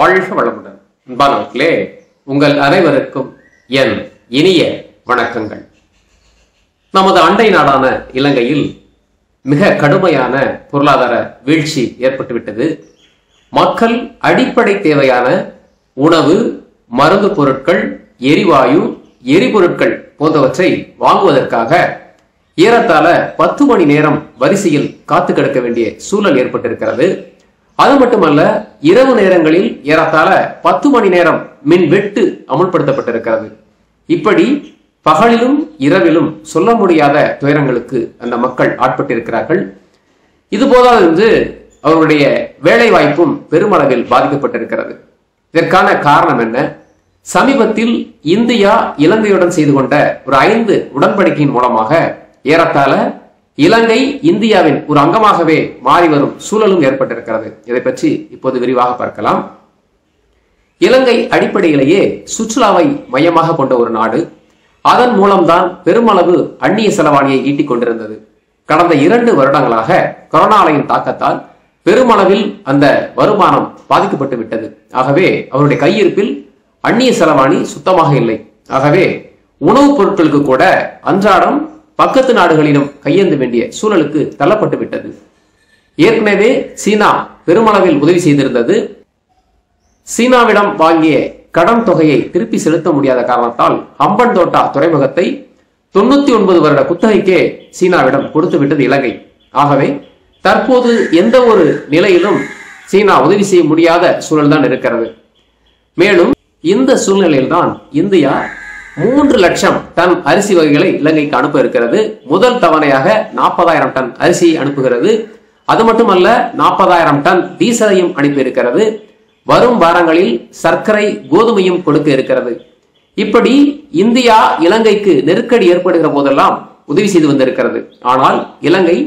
வாழ்க வளமுடன். அன்பானவர்களே உங்கள் அனைவருக்கும் என் இனிய வணக்கங்கள். நமது அண்டை நாடான இலங்கையில் மிக கடுமையான பொருளாதார வீழ்ச்சி ஏற்பட்டுவிட்டது. மக்கள் அடிப்படை தேவையான உணவு மருந்து பொருட்கள் எரிவாயு எரிபொருட்கள் போன்றவற்றை வாங்குவதற்காக ஏறத்தாழ பத்து மணி நேரம் வரிசையில் காத்து கிடக்க வேண்டிய சூழல் ஏற்பட்டிருக்கிறது. அது மட்டுமல்ல இரவு நேரங்களில் ஏறத்தாழ பத்து மணி நேரம் மின் வெட்டு அமுல்படுத்தப்பட்டிருக்கிறது. இப்படி பகலிலும் இரவிலும் சொல்ல முடியாத துயரங்களுக்கு அந்த மக்கள் ஆட்பட்டிருக்கிறார்கள். இது போதாது என்று அவருடைய வேலை வாய்ப்பும் பெருமளவில் பாதிக்கப்பட்டிருக்கிறது. இதற்கான காரணம் என்ன? சமீபத்தில் இந்தியா இலங்கையுடன் செய்து கொண்ட ஒரு ஐந்து உடன்படிக்கையின் மூலமாக ஏறத்தாழ இலங்கை இந்தியாவின் ஒரு அங்கமாகவே மாறி வரும் சூழலும் ஏற்பட்டிருக்கிறது. இதை பற்றி இப்போது விரிவாக பார்க்கலாம். இலங்கை அடிப்படையிலேயே சுற்றுலாவை மையமாக கொண்ட ஒரு நாடு. அதன் மூலம்தான் பெருமளவு அந்நிய செலவாணியை ஈட்டிக் கொண்டிருந்தது. கடந்த இரண்டு வருடங்களாக கொரோனா அலையின் தாக்கத்தால் பெருமளவில் அந்த வருமானம் பாதிக்கப்பட்டு விட்டது. ஆகவே அவருடைய கையிருப்பில் அந்நிய செலவாணி சுத்தமாக இல்லை. ஆகவே உணவுப் பொருட்களுக்கு கூட அன்றாடம் பக்கத்து நாடுகளிடம் கையேந்த வேண்டிய சூழலுக்கு தள்ளப்பட்டு விட்டது ஏற்கனவே சீனா பெருமளவில் உதவி செய்திருந்தது. சீனாவிடம் வாங்கிய கடன் தொகையை திருப்பி செலுத்த முடியாத காரணத்தால் அம்பன் தோட்டா துறைமுகத்தை தொண்ணூத்தி ஒன்பது வருட குத்தகைக்கே சீனாவிடம் கொடுத்து விட்டது இலங்கை. ஆகவே தற்போது எந்த ஒரு நிலையிலும் சீனா உதவி செய்ய முடியாத சூழல் தான் இருக்கிறது. மேலும் இந்த சூழ்நிலையில்தான் இந்தியா மூன்று லட்சம் டன் அரிசி வகைகளை இலங்கைக்கு அனுப்ப இருக்கிறது. முதல் தவணையாக நாற்பதாயிரம் டன் அரிசியை அனுப்புகிறது. அது மட்டுமல்ல நாற்பதாயிரம் டன் டீசலையும் அனுப்பி இருக்கிறது. வரும் வாரங்களில் சர்க்கரை கோதுமையும் கொடுக்க இருக்கிறது. இப்படி இந்தியா இலங்கைக்கு நெருக்கடி ஏற்படுகிற போதெல்லாம் உதவி செய்து வந்திருக்கிறது. ஆனால் இலங்கை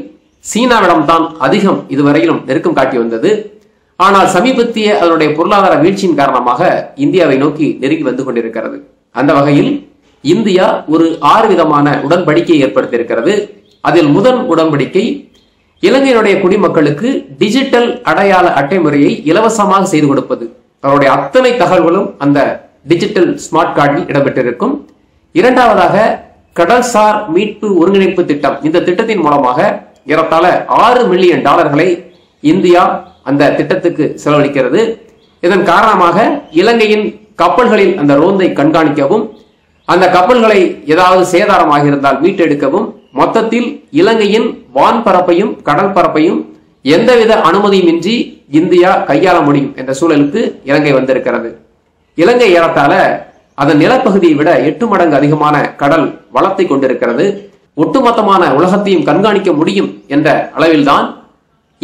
சீனாவிடம்தான் அதிகம் இதுவரையிலும் நெருக்கம் காட்டி வந்தது. ஆனால் சமீபத்திய அதனுடைய பொருளாதார வீழ்ச்சியின் காரணமாக இந்தியாவை நோக்கி நெருங்கி வந்து கொண்டிருக்கிறது. அந்த வகையில் இந்தியா ஒரு ஆறு விதமான உடன்படிக்கையை ஏற்படுத்தியிருக்கிறது. அதில் முதல் உடன்படிக்கை இலங்கையினுடைய குடிமக்களுக்கு டிஜிட்டல் அடையாள அட்டை முறையை இலவசமாக செய்து கொடுப்பது. அவருடைய அத்தனை தகவல்களும் அந்த டிஜிட்டல் ஸ்மார்ட் கார்டில் இடம்பெற்றிருக்கும். இரண்டாவதாக கடல்சார் மீட்பு ஒருங்கிணைப்பு திட்டம். இந்த திட்டத்தின் மூலமாக ஏறத்தாழ ஆறு மில்லியன் டாலர்களை இந்தியா அந்த திட்டத்துக்கு செலவழிக்கிறது. இதன் காரணமாக இலங்கையின் கப்பல்களில் அந்த ரோந்தை கண்காணிக்கவும் அந்த கப்பல்களை ஏதாவது சேதாரமாக இருந்தால் மீட்டெடுக்கவும் மொத்தத்தில் இலங்கையின் வான் பரப்பையும் கடல் பரப்பையும் எந்தவித அனுமதியுமின்றி இந்தியா கையாள முடியும் என்ற சூழலுக்கு இலங்கை வந்திருக்கிறது. இலங்கை ஏறத்தால அதன் நிலப்பகுதியை விட எட்டு மடங்கு அதிகமான கடல் வளத்தை கொண்டிருக்கிறது. ஒட்டுமொத்தமான உலகத்தையும் கண்காணிக்க முடியும் என்ற அளவில்தான்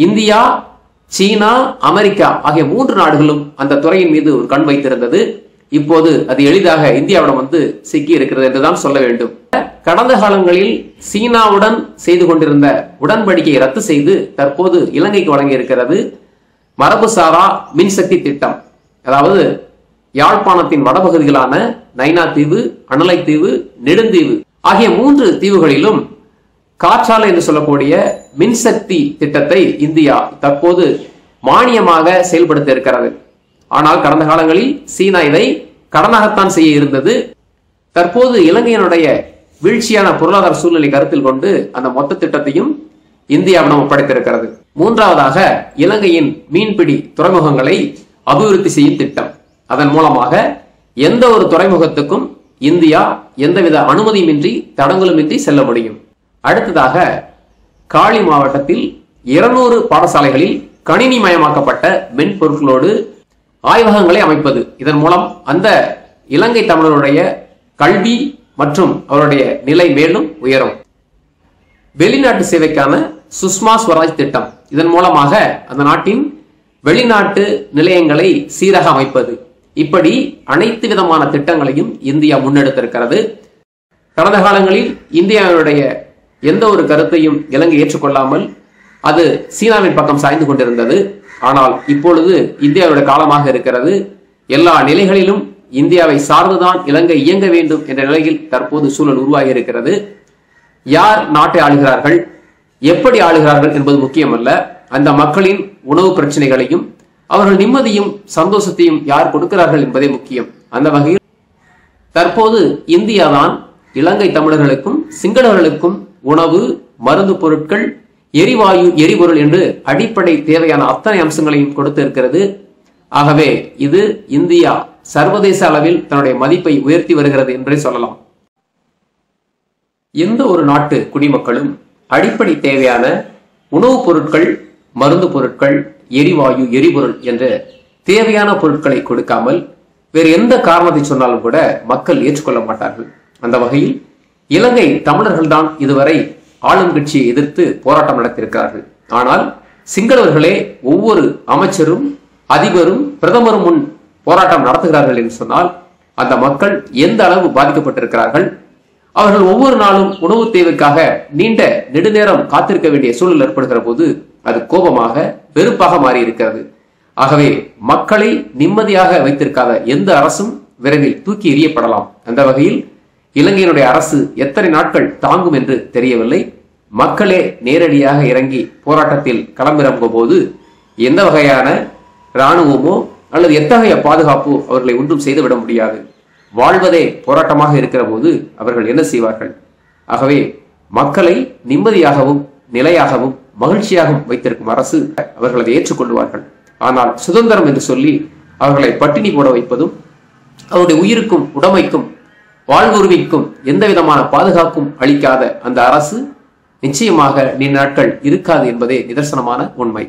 இந்தியா சீனா அமெரிக்கா ஆகிய மூன்று நாடுகளும் அந்த துறையின் மீது ஒரு கண் வைத்திருந்தது. இப்போது அது எளிதாக இந்தியாவிடம் வந்து சிக்கி இருக்கிறது என்றுதான் சொல்ல வேண்டும். கடந்த காலங்களில் சீனாவுடன் செய்து கொண்டிருந்த உடன்படிக்கையை ரத்து செய்து தற்போது இலங்கைக்கு வழங்கி இருக்கிறது மரபுசாரா மின்சக்தி திட்டம். அதாவது யாழ்ப்பாணத்தின் வடபகுதிகளான நைனா தீவு அனலை தீவு நெடுந்தீவு ஆகிய மூன்று தீவுகளிலும் காற்றாலை என்று சொல்லக்கூடிய மின்சக்தி திட்டத்தை இந்தியா தற்போது மானியமாக செயல்படுத்த இருக்கிறது. ஆனால் கடந்த காலங்களில் சீனா இதை கடனாகத்தான் செய்ய இருந்தது. தற்போது இலங்கையினுடைய வீழ்ச்சியான பொருளாதார சூழ்நிலை கருத்தில் கொண்டு அந்த மொத்த திட்டத்தையும் இந்தியாவிடம் ஒப்படைத்திருக்கிறது மூன்றாவதாக இலங்கையின் மீன்பிடி துறைமுகங்களை அபிவிருத்தி செய்யும் திட்டம். அதன் மூலமாக எந்த ஒரு துறைமுகத்துக்கும் இந்தியா எந்தவித அனுமதியுமின்றி தடங்களுமின்றி செல்ல முடியும். அடுத்ததாக காளி மாவட்டத்தில் இருநூறு பாடசாலைகளில் கணினி மயமாக்கப்பட்ட மென்பொருட்களோடு ஆய்வகங்களை அமைப்பது. இதன் மூலம் அந்த இலங்கை தமிழருடைய கல்வி மற்றும் அவருடைய நிலை மேலும் உயரும். வெளிநாட்டு சேவைக்கான சுஷ்மா ஸ்வராஜ் திட்டம். இதன் மூலமாக அந்த நாட்டின் வெளிநாட்டு நிலையங்களை சீராக அமைப்பது. இப்படி அனைத்து விதமான திட்டங்களையும் இந்தியா முன்னெடுத்திருக்கிறது. கடந்த காலங்களில் இந்தியாவுடைய எந்த ஒரு கருத்தையும் இலங்கை ஏற்றுக்கொள்ளாமல் அது சீனாவின் பக்கம் சாய்ந்து கொண்டிருந்தது. ஆனால் இப்பொழுது இந்தியாவுடைய காலமாக இருக்கிறது. எல்லா நிலைகளிலும் இந்தியாவை சார்ந்துதான் இலங்கை இயங்க வேண்டும் என்ற நிலையில் தற்போது சூழல் உருவாகி இருக்கிறது யார் நாட்டை ஆளுகிறார்கள்? எப்படி ஆளுகிறார்கள் என்பது முக்கியமல்ல. அந்த மக்களின் உணவு பிரச்சனைகளையும் அவர்கள் நிம்மதியும் சந்தோஷத்தையும் யார் கொடுக்கிறார்கள் என்பதே முக்கியம். அந்த வகையில் தற்போது இந்தியாதான் இலங்கை தமிழர்களுக்கும் சிங்களவர்களுக்கும் உணவு மருந்து பொருட்கள் எரிவாயு எரிபொருள் என்று அடிப்படை தேவையான அத்தனை அம்சங்களையும் கொடுத்து இருக்கிறது ஆகவே இது இந்தியா சர்வதேச அளவில் தன்னுடைய மதிப்பை உயர்த்தி வருகிறது என்றே சொல்லலாம். எந்த ஒரு நாட்டு குடிமக்களும் அடிப்படை தேவையான உணவுப் பொருட்கள் மருந்து பொருட்கள் எரிவாயு எரிபொருள் என்ற தேவையான பொருட்களை கொடுக்காமல் வேறு எந்த காரணத்தை சொன்னாலும் கூட மக்கள் ஏற்றுக்கொள்ள மாட்டார்கள். அந்த வகையில் இலங்கை தமிழர்கள்தான் இதுவரை ஆளும் கட்சியை எதிர்த்து போராட்டம் நடத்தியிருக்கிறார்கள். ஆனால் சிங்களவர்களே ஒவ்வொரு அமைச்சரும் அதிபரும் பிரதமரும் முன் போராட்டம் நடத்துகிறார்கள் என்று சொன்னால் அந்த மக்கள் எந்த அளவு பாதிக்கப்பட்டிருக்கிறார்கள்? அவர்கள் ஒவ்வொரு நாளும் உணவு தேவைக்காக நீண்ட நெடுநேரம் காத்திருக்க வேண்டிய சூழல் ஏற்படுகிற போது அது கோபமாக வெறுப்பாக மாறி இருக்கிறது ஆகவே மக்களை நிம்மதியாக வைத்திருக்காத எந்த அரசும் விரைவில் தூக்கி எறியப்படலாம். அந்த வகையில் இலங்கையினுடைய அரசு எத்தனை நாட்கள் தாங்கும் என்று தெரியவில்லை. மக்களே நேரடியாக இறங்கி போராட்டத்தில் களமிறங்கும் போது எந்த வகையான இராணுவமோ அல்லது எத்தகைய பாதுகாப்போ அவர்களை ஒன்றும் செய்துவிட முடியாது. வாழ்வதே போராட்டமாக இருக்கிற போது அவர்கள் என்ன செய்வார்கள்? ஆகவே மக்களை நிம்மதியாகவும் நிலையாகவும் மகிழ்ச்சியாகவும் வைத்திருக்கும் அரசு அவர்கள் அதை ஏற்றுக்கொள்வார்கள். ஆனால் சுதந்திரம் என்று சொல்லி அவர்களை பட்டினி போட வைப்பதும் அவருடைய உயிருக்கும் உடமைக்கும் வாழ்வுரிமைக்கும் எந்த விதமான பாதுகாப்பும் அளிக்காத அந்த அரசு நிச்சயமாக நீண்ட நாட்கள் இருக்காது என்பதே நிதர்சனமான உண்மை.